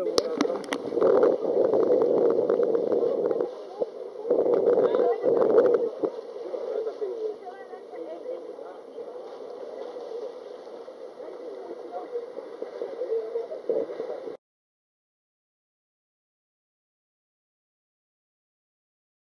Buyurun.